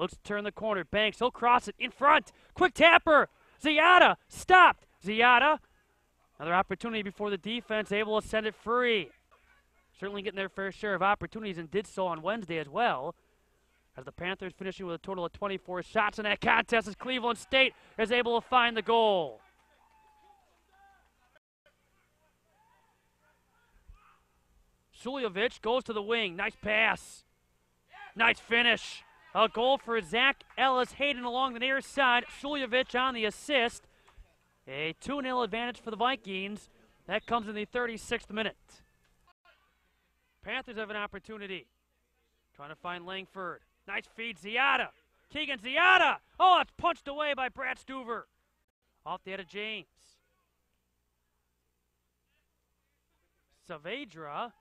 Looks to turn the corner. Banks, he'll cross it in front. Quick tapper. Ziada stopped. Ziada, another opportunity before the defense able to send it free. Certainly getting their fair share of opportunities and did so on Wednesday as well. As the Panthers finishing with a total of 24 shots in that contest as Cleveland State is able to find the goal. Suljovic goes to the wing. Nice pass. Nice finish. A goal for Zach Ellis Hayden along the near side. Suljovic on the assist. A 2 0 advantage for the Vikings. That comes in the 36th minute. Panthers have an opportunity. Trying to find Langford. Nice feed, Ziada. Keegan Ziada. Oh, it's punched away by Brad Stuver. Off the head of James. Saavedra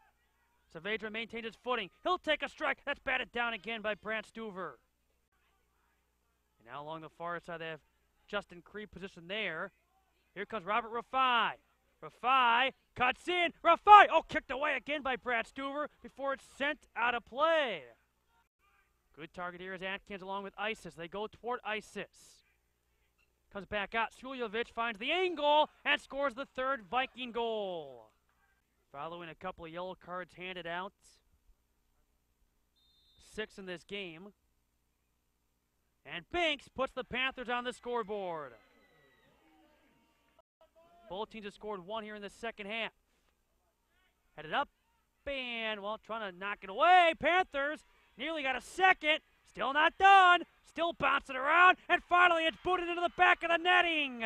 Saavedra maintains his footing. He'll take a strike. That's batted down again by Brad Stuver. And now along the far side, they have Justin Creed positioned there. Here comes Robert Rafai. Rafai cuts in. Rafai! Oh, kicked away again by Brad Stuver before it's sent out of play. Good target here is Atkins along with Isis. They go toward Isis. Comes back out. Suljovic finds the angle and scores the third Viking goal. Following a couple of yellow cards handed out. Six in this game. And Banks puts the Panthers on the scoreboard. Both teams have scored one here in the second half. Headed up and, well, trying to knock it away. Panthers nearly got a second. Still not done. Still bouncing around. And finally, it's booted into the back of the netting.